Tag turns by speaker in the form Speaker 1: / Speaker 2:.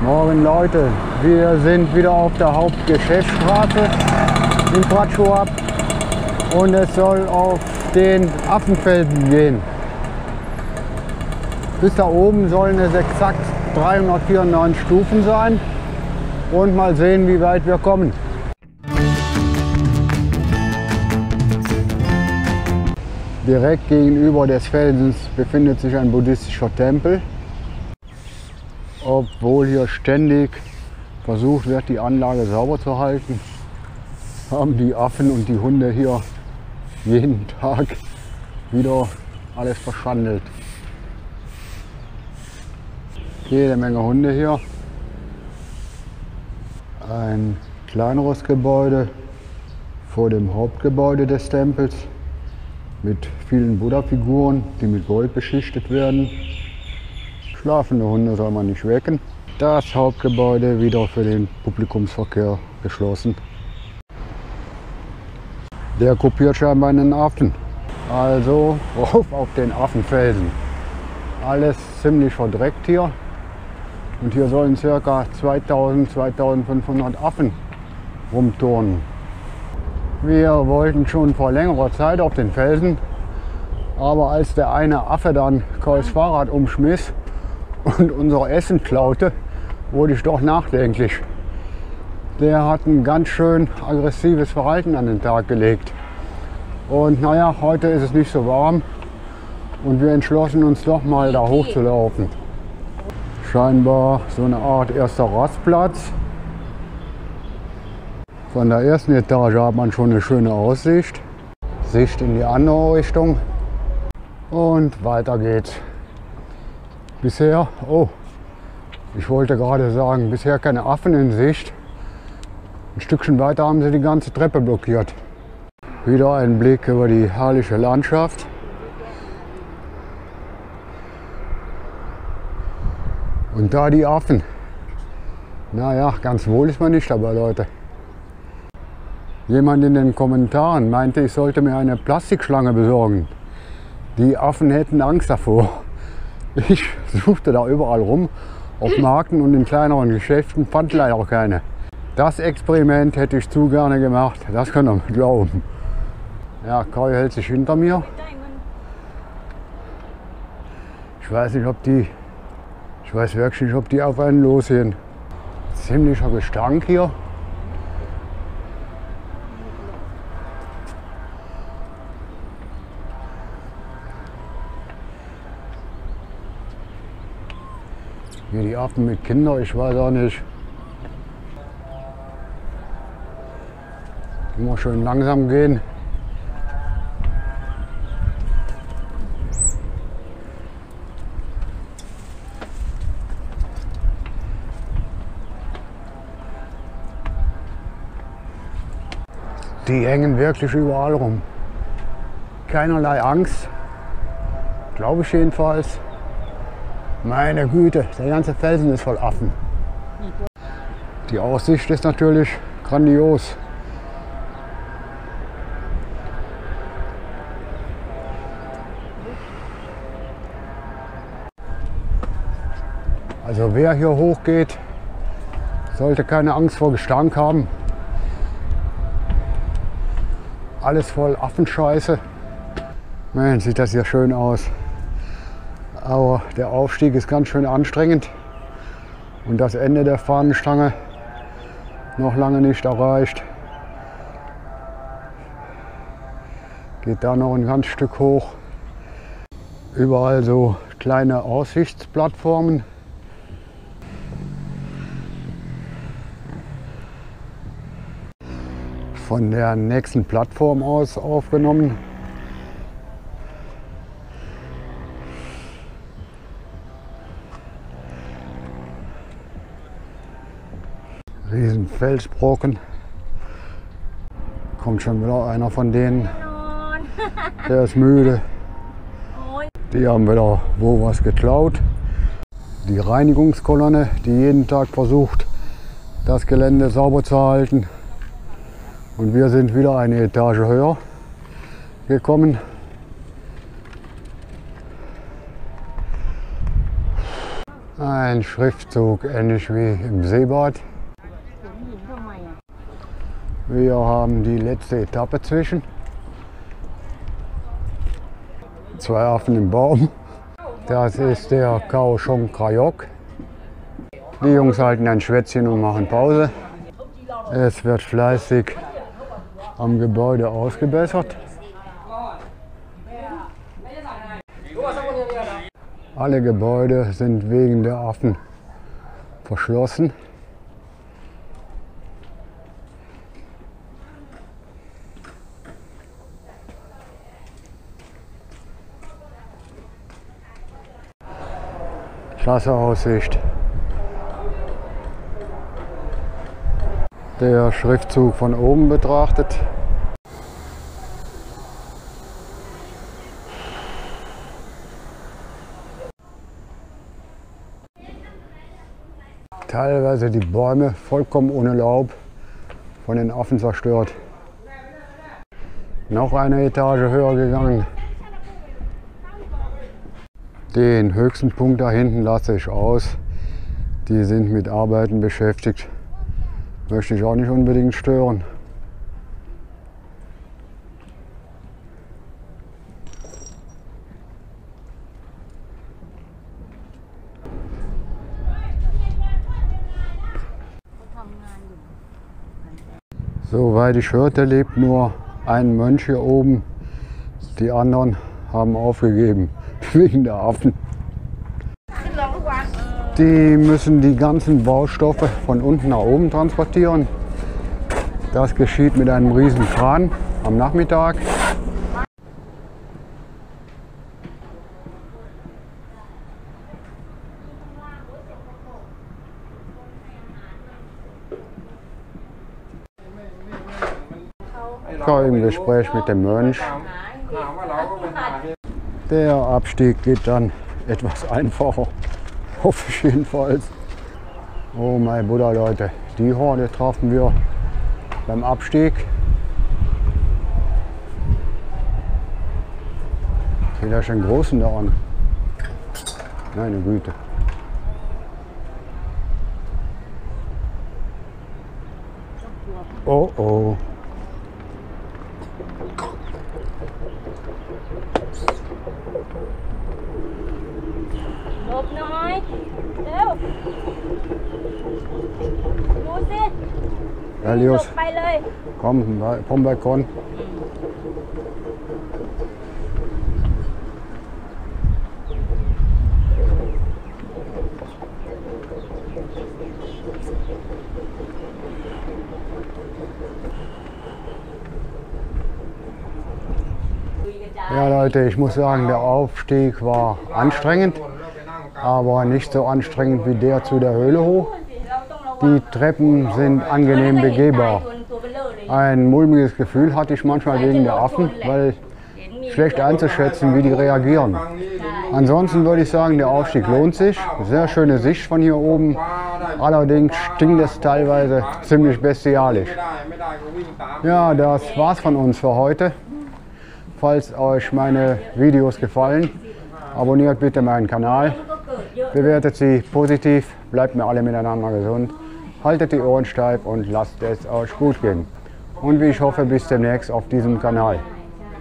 Speaker 1: Morgen Leute, wir sind wieder auf der Hauptgeschäftsstraße in Pratschwab und es soll auf den Affenfelden gehen. Bis da oben sollen es exakt 394 Stufen sein und mal sehen, wie weit wir kommen. Direkt gegenüber des Felsens befindet sich ein buddhistischer Tempel. Obwohl hier ständig versucht wird, die Anlage sauber zu halten, haben die Affen und die Hunde hier jeden Tag wieder alles verschandelt. Jede Menge Hunde hier. Ein kleineres Gebäude vor dem Hauptgebäude des Tempels mit vielen Buddha-Figuren, die mit Gold beschichtet werden. Schlafende Hunde soll man nicht wecken. Das Hauptgebäude wieder für den Publikumsverkehr geschlossen. Der kopiert scheinbar einen Affen. Also rauf auf den Affenfelsen. Alles ziemlich verdreckt hier. Und hier sollen ca. 2000, 2500 Affen rumturnen. Wir wollten schon vor längerer Zeit auf den Felsen, aber als der eine Affe dann Kois Fahrrad umschmiss und unser Essen klaute, wurde ich doch nachdenklich. Der hat ein ganz schön aggressives Verhalten an den Tag gelegt. Und naja, heute ist es nicht so warm und wir entschlossen uns doch mal da hochzulaufen. Scheinbar so eine Art erster Rastplatz. Von der ersten Etage hat man schon eine schöne Aussicht. Sicht in die andere Richtung. Und weiter geht's. Bisher, oh, ich wollte gerade sagen, bisher keine Affen in Sicht. Ein Stückchen weiter haben sie die ganze Treppe blockiert. Wieder ein Blick über die herrliche Landschaft. Und da die Affen. Naja, ganz wohl ist man nicht dabei, Leute. Jemand in den Kommentaren meinte, ich sollte mir eine Plastikschlange besorgen. Die Affen hätten Angst davor. Ich suchte da überall rum, auf Marken und in kleineren Geschäften, fand leider keine. Das Experiment hätte ich zu gerne gemacht, das könnt ihr mir glauben. Ja, Kai hält sich hinter mir. Ich weiß nicht, ob die, ich weiß wirklich nicht, ob die auf einen losgehen. Ziemlicher Gestank hier. Hier die Affen mit Kindern, ich weiß auch nicht. Immer schön langsam gehen. Die hängen wirklich überall rum. Keinerlei Angst, glaube ich jedenfalls. Meine Güte, der ganze Felsen ist voll Affen. Die Aussicht ist natürlich grandios. Also wer hier hochgeht, sollte keine Angst vor Gestank haben. Alles voll Affenscheiße. Man, sieht das hier schön aus. Aber der Aufstieg ist ganz schön anstrengend und das Ende der Fahnenstange noch lange nicht erreicht. Geht da noch ein ganz Stück hoch. Überall so kleine Aussichtsplattformen. Von der nächsten Plattform aus aufgenommen. Riesen Felsbrocken. Kommt schon wieder einer von denen. Der ist müde. Die haben wieder wo was geklaut. Die Reinigungskolonne, die jeden Tag versucht, das Gelände sauber zu halten. Und wir sind wieder eine Etage höher gekommen. Ein Schriftzug ähnlich wie im Seebad. Wir haben die letzte Etappe zwischen. Zwei Affen im Baum. Das ist der Kaohsiung Krajok. Die Jungs halten ein Schwätzchen und machen Pause. Es wird fleißig am Gebäude ausgebessert. Alle Gebäude sind wegen der Affen verschlossen. Klasse Aussicht. Der Schriftzug von oben betrachtet. Teilweise die Bäume vollkommen ohne Laub von den Affen zerstört. Noch eine Etage höher gegangen. Den höchsten Punkt da hinten lasse ich aus. Die sind mit Arbeiten beschäftigt. Möchte ich auch nicht unbedingt stören. Soweit ich hörte, lebt nur ein Mönch hier oben. Die anderen haben aufgegeben wegen der Affen. Die müssen die ganzen Baustoffe von unten nach oben transportieren. Das geschieht mit einem riesen Kran am Nachmittag. Ich im Gespräch mit dem Mönch. Der Abstieg geht dann etwas einfacher. Hoffe ich jedenfalls. Oh mein Buddha Leute, die Horde trafen wir beim Abstieg. Seht ihr schon großen da an? Meine Güte. Oh oh.
Speaker 2: บหน่อย เร็ว ดูสิ
Speaker 1: Elios,
Speaker 2: ไปเลย
Speaker 1: komm bei- vom Balkon. Ja Leute, ich muss sagen, der Aufstieg war anstrengend, aber nicht so anstrengend wie der zu der Höhle hoch. Die Treppen sind angenehm begehbar. Ein mulmiges Gefühl hatte ich manchmal wegen der Affen, weil schlecht einzuschätzen, wie die reagieren. Ansonsten würde ich sagen, der Aufstieg lohnt sich. Sehr schöne Sicht von hier oben. Allerdings stinkt es teilweise ziemlich bestialisch. Ja, das war's von uns für heute. Falls euch meine Videos gefallen, abonniert bitte meinen Kanal bewertet sie positiv, bleibt mir alle miteinander gesund, haltet die Ohren steif und lasst es euch gut gehen. Und wie ich hoffe, bis demnächst auf diesem Kanal.